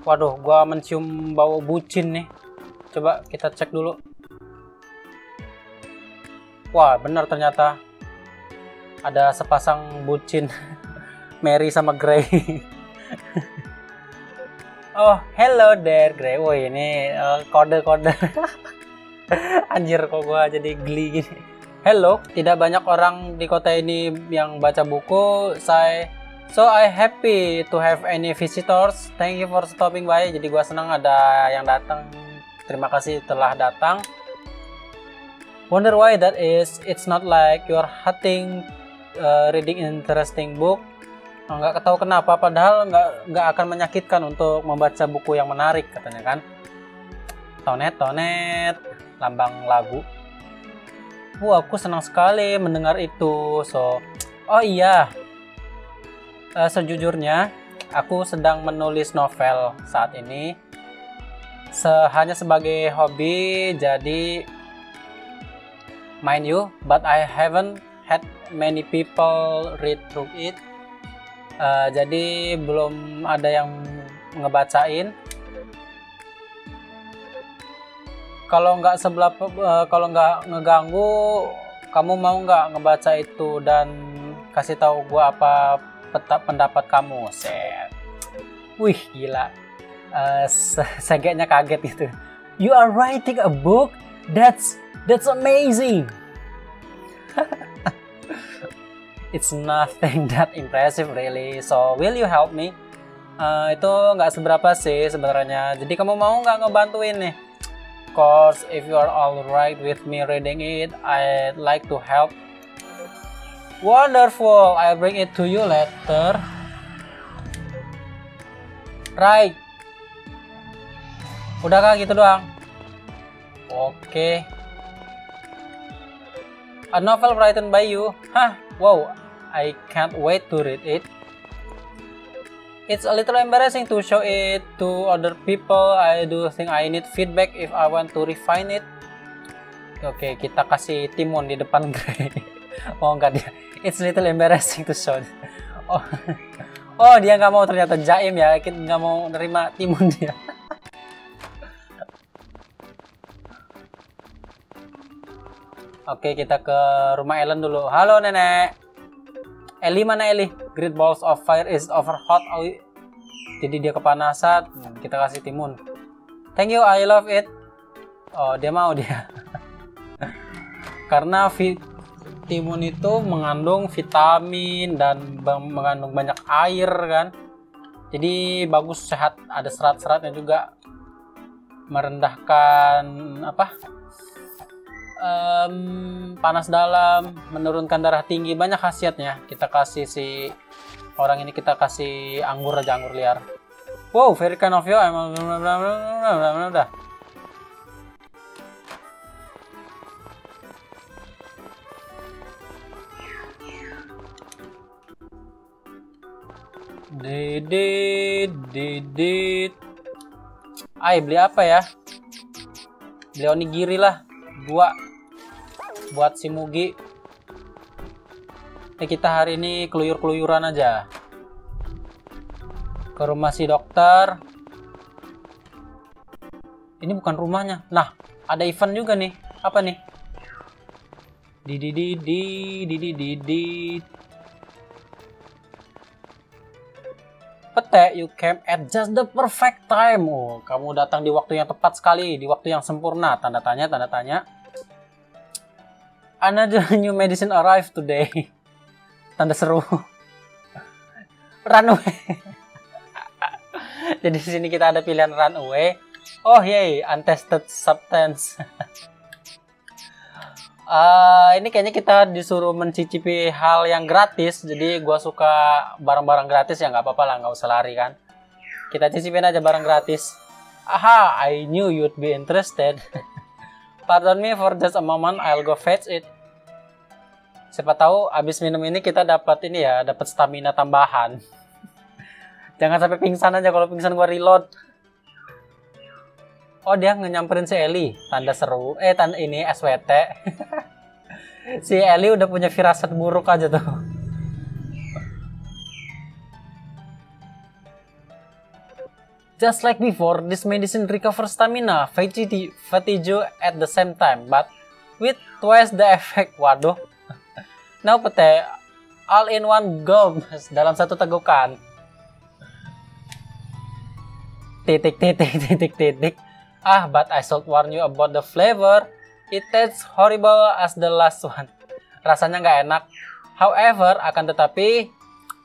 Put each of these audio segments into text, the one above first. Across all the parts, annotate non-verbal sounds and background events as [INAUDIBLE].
Waduh, gua mencium bau bucin nih. Coba kita cek dulu. Wah, benar ternyata. Ada sepasang bucin. [LAUGHS] Mary sama Grey. [LAUGHS] oh, hello there, Grey. Woi, ini uh, kode-kode. [LAUGHS] Anjir kok gua jadi geli gini. Hello, tidak banyak orang di kota ini yang baca buku. Saya So I happy to have any visitors. Thank you for stopping by. Jadi gua senang ada yang datang. Terima kasih telah datang. Wonder why that is? It's not like you're hunting uh, reading interesting book. Nggak tahu kenapa, padahal nggak nggak akan menyakitkan untuk membaca buku yang menarik katanya kan. Tonet tonet, lambang lagu. Wah, aku senang sekali mendengar itu. So, oh iya, uh, sejujurnya aku sedang menulis novel saat ini. Se hanya sebagai hobi, jadi mind you, but I haven't had many people read through it. Uh, jadi belum ada yang ngebacain. Kalau nggak sebelah, uh, kalau nggak ngeganggu, kamu mau nggak ngebaca itu dan kasih tahu gua apa pendapat kamu? Set. Wih gila. Uh, segeknya kaget gitu. You are writing a book? That's that's amazing. [LAUGHS] It's nothing that impressive really. So will you help me? Uh, itu nggak seberapa sih sebenarnya. Jadi kamu mau nggak ngebantuin nih? Cause if you are alright with me reading it, I'd like to help. Wonderful, I'll bring it to you later. Right. Udah kah gitu doang? Oke. Okay. A novel written by you? Hah, wow, I can't wait to read it. It's a little embarrassing to show it to other people. I do think I need feedback if I want to refine it. Oke, okay, kita kasih timun di depan [LAUGHS] Grey. Oh enggak dia. It's little embarrassing to show. Oh, [LAUGHS] oh dia nggak mau ternyata jaim ya. Kita nggak mau nerima timun dia. [LAUGHS] Oke, kita ke rumah Ellen dulu. Halo, Nenek. Eli mana Eli? Great balls of fire is over hot. Oh, jadi dia kepanasan. Kita kasih timun. Thank you, I love it. Oh, dia mau dia. [LAUGHS] Karena timun itu mengandung vitamin dan mengandung banyak air kan. Jadi bagus sehat, ada serat-seratnya juga merendahkan apa? um, panas dalam, menurunkan darah tinggi, banyak khasiatnya. Kita kasih si orang ini kita kasih anggur aja anggur liar. Wow, very kind of you. Emang udah. Didit, didit. Ay, beli apa ya? Beli onigiri lah. Dua. Buat si Mugi. Eh, kita hari ini keluyur-keluyuran aja. Ke rumah si dokter. Ini bukan rumahnya. Nah ada event juga nih. Apa nih? Di Pete, you came at just the perfect time. Oh, kamu datang di waktu yang tepat sekali, di waktu yang sempurna. Tanda tanya, tanda tanya another [LAUGHS] new medicine arrived today. [LAUGHS] Tanda seru. Runaway. [LAUGHS] Jadi di sini kita ada pilihan runaway. Oh yay, untested substance. Uh, ini kayaknya kita disuruh mencicipi hal yang gratis. Jadi gua suka barang-barang gratis ya nggak apa-apa lah, nggak usah lari kan. Kita cicipin aja barang gratis. Aha, I knew you'd be interested. [LAUGHS] Pardon me for just a moment, I'll go fetch it. Siapa tahu abis minum ini kita dapat ini ya, dapat stamina tambahan. [LAUGHS] Jangan sampai pingsan aja kalau pingsan gua reload. Oh dia nyamperin si Eli, tanda seru. Eh tanda ini SWT. [LAUGHS] si Eli udah punya firasat buruk aja tuh. Just like before, this medicine recovers stamina, fatigue, fatigue at the same time, but with twice the effect. Waduh. [LAUGHS] Now pete all in one go dalam satu tegukan. Titik titik [LAUGHS] titik titik. Ah, but I should warn you about the flavor. It tastes horrible as the last one. [LAUGHS] Rasanya nggak enak. However, akan tetapi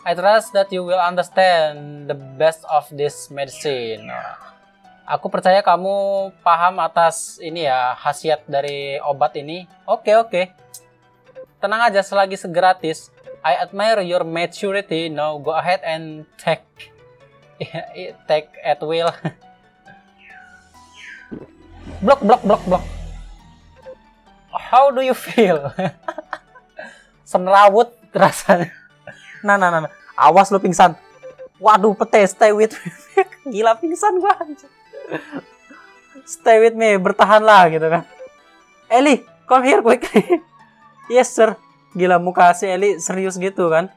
I trust that you will understand the best of this medicine. Aku percaya kamu paham atas ini ya khasiat dari obat ini. Oke okay, oke. Okay. Tenang aja selagi segratis. I admire your maturity. Now go ahead and take [LAUGHS] take at will. [LAUGHS] blok blok blok blok. How do you feel? [LAUGHS] Semerawut rasanya. Nah, nah, nah, nah. Awas lu pingsan. Waduh, pete, stay with me. [LAUGHS] Gila pingsan gua. Stay with me, bertahanlah gitu kan. Eli, come here quickly. [LAUGHS] yes, sir. Gila muka si Eli serius gitu kan.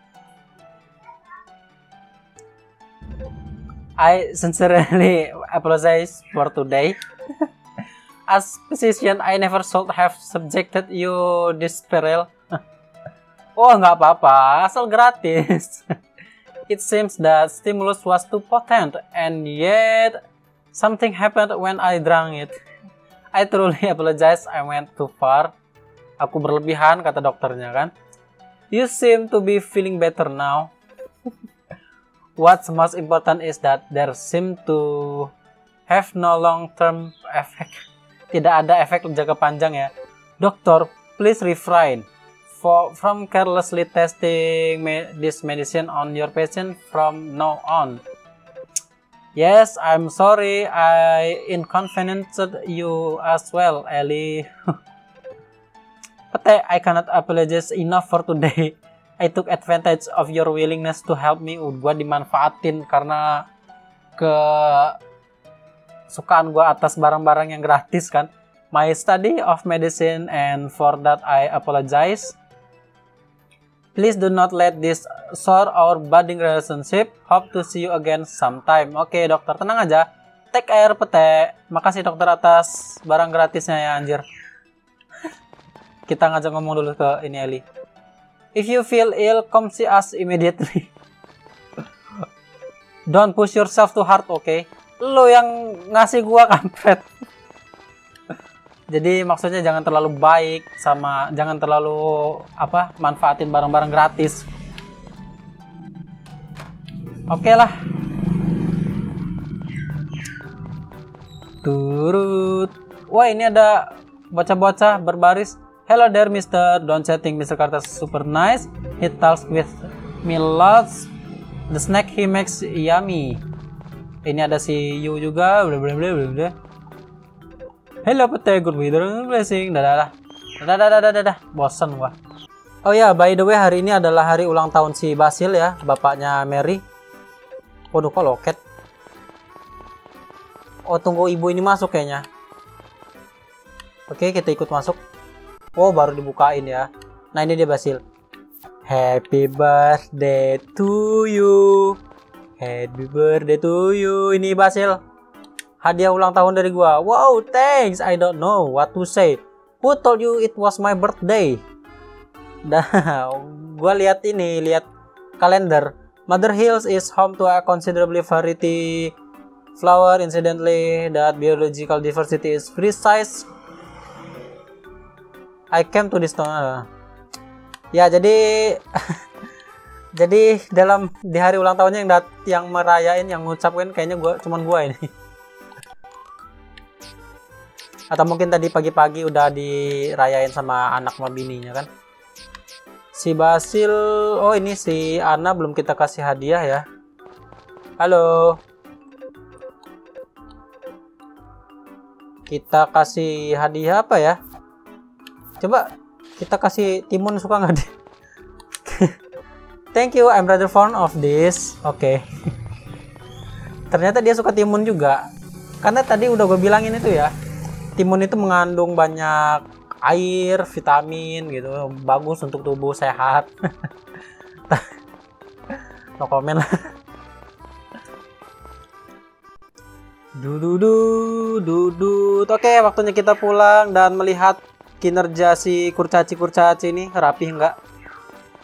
I sincerely apologize for today. As physician, I never should have subjected you this peril. [LAUGHS] Oh, nggak apa-apa, asal gratis. [LAUGHS] It seems that stimulus was too potent, and yet something happened when I drank it. I truly [LAUGHS] apologize, I went too far. Aku berlebihan, kata dokternya kan. You seem to be feeling better now. What's most important is that there seem to have no long-term effect. Tidak ada efek jangka panjang ya. Dokter, please refrain for, from carelessly testing me this medicine on your patient from now on. Yes, I'm sorry I inconvenienced you as well, Ellie. [LAUGHS] but I, cannot apologize enough for today. [LAUGHS] I took advantage of your willingness to help me. Gua dimanfaatin karena ke sukaan gua atas barang-barang yang gratis kan. My study of medicine and for that I apologize. Please do not let this sour our budding relationship. Hope to see you again sometime. Oke, okay, dokter, tenang aja. Take air pete. Makasih dokter atas barang gratisnya ya anjir. Kita ngajak ngomong dulu ke ini Eli. If you feel ill, come see us immediately. [LAUGHS] Don't push yourself too hard? Okay? Lo yang ngasih gua kampret. Jadi maksudnya jangan terlalu baik sama jangan terlalu apa manfaatin barang-barang gratis. Oke okay lah. Turut. Wah ini ada bocah-bocah berbaris. Hello there mister. Don't think Mr. Carter. Super nice. He talks with me lots. The snack he makes yummy ini ada si Yu juga bla bla bla bla Hello pete, good weather blessing. Dadah dah. Dadah dadah dadah dadah. Bosan gua. Oh ya, by the way hari ini adalah hari ulang tahun si Basil ya, bapaknya Mary. Waduh kok loket. Oh tunggu ibu ini masuk kayaknya. Oke kita ikut masuk. Oh baru dibukain ya. Nah ini dia Basil. Happy birthday to you. Happy birthday to you. Ini Basil hadiah ulang tahun dari gua. Wow, thanks. I don't know what to say. Who told you it was my birthday? [LAUGHS] Dah, gua lihat ini, lihat kalender. Mother Hills is home to a considerably variety flower. Incidentally, that biological diversity is precise. I came to this town. Ya, jadi [LAUGHS] jadi dalam di hari ulang tahunnya yang dat yang merayain yang ngucapin kayaknya gua cuman gua ini. [LAUGHS] atau mungkin tadi pagi-pagi udah dirayain sama anak sama bininya kan? Si Basil oh ini si Ana belum kita kasih hadiah ya. Halo. Kita kasih hadiah apa ya? Coba kita kasih timun suka nggak deh thank you I'm rather fond of this oke okay. ternyata dia suka timun juga karena tadi udah gue bilangin itu ya timun itu mengandung banyak air, vitamin gitu, bagus untuk tubuh sehat. [LAUGHS] no komen lah. Dududu, dudut. Oke, waktunya kita pulang dan melihat kinerja si kurcaci-kurcaci ini rapi enggak?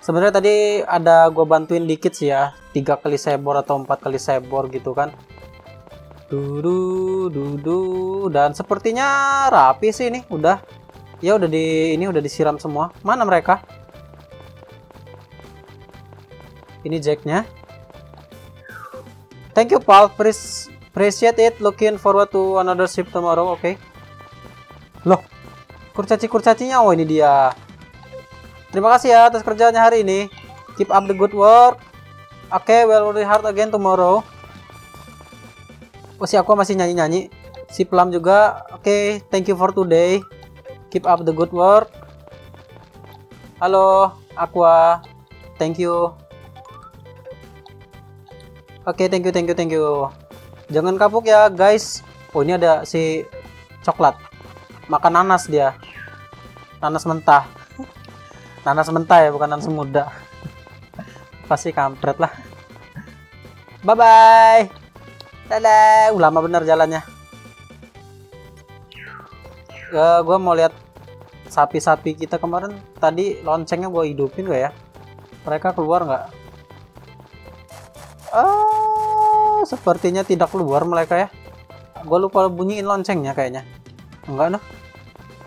Sebenarnya tadi ada gue bantuin dikit sih ya, tiga kali sebor atau empat kali sebor gitu kan. Dudu, dudu, dan sepertinya rapi sih ini, udah. Ya udah di ini udah disiram semua. Mana mereka? Ini jacknya. Thank you. Please Appreciate it. Looking forward to another ship tomorrow. Oke. Okay. Loh, kurcaci-kurcacinya. Oh, ini dia. Terima kasih ya atas kerjanya hari ini. Keep up the good work. Oke, okay, we'll work hard again tomorrow. Oh, si aku masih nyanyi-nyanyi. Si Plum juga. Oke, okay, thank you for today. Keep up the good work. Halo, Aqua. Thank you. Oke, okay, thank you, thank you, thank you. Jangan kapuk ya guys. Oh ini ada si coklat. Makan nanas dia. Nanas mentah. Nanas mentah ya bukan nanas muda. Pasti kampret lah. Bye bye. Dadah. Uh, lama bener jalannya. Uh, eh, gue mau lihat sapi-sapi kita kemarin tadi loncengnya gue hidupin gak ya? Mereka keluar nggak? Oh, sepertinya tidak keluar mereka ya. Gue lupa bunyiin loncengnya kayaknya. Enggak noh.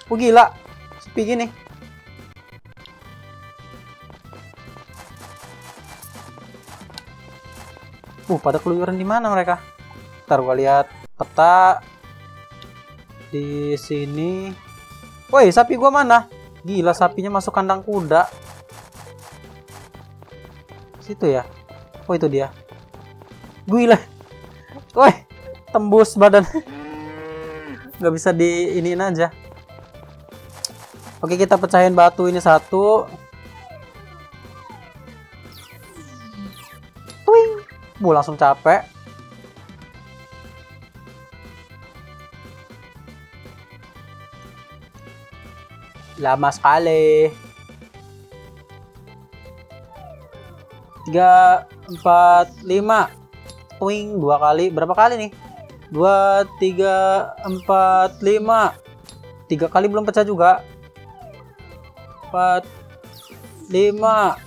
Oh gila. Sepi gini. Uh, pada keluaran di mana mereka? Ntar gua lihat peta di sini. Woi, sapi gua mana? Gila, sapinya masuk kandang kuda. Situ ya? Oh, itu dia. Gila. Woi, tembus badan. Gak bisa di iniin aja. Oke, kita pecahin batu ini satu. Bu, langsung capek. Lama sekali. Tiga, empat, lima. Wing dua kali. Berapa kali nih? Dua tiga empat lima. Tiga kali belum pecah juga. Empat lima.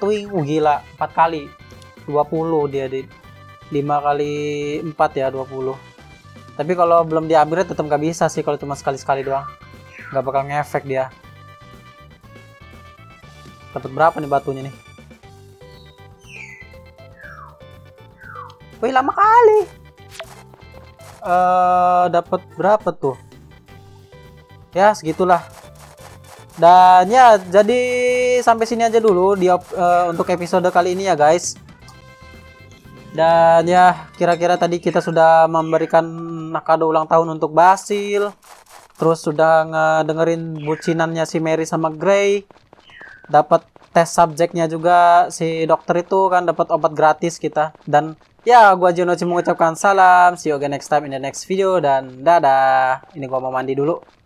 Twing uh, gila. Empat kali 20 dia di lima kali empat ya 20 tapi kalau belum di upgrade tetap nggak bisa sih kalau cuma sekali-sekali doang nggak bakal ngefek dia dapat berapa nih batunya nih Wih lama kali. Uh, dapat berapa tuh? Ya segitulah. Dan ya jadi sampai sini aja dulu di uh, untuk episode kali ini ya guys. Dan ya kira-kira tadi kita sudah memberikan kado ulang tahun untuk Basil. Terus sudah ngedengerin bucinannya si Mary sama Gray. Dapat tes subjeknya juga si dokter itu kan dapat obat gratis kita dan Ya, gua Jono mengucapkan salam. See you again next time in the next video dan dadah. Ini gua mau mandi dulu.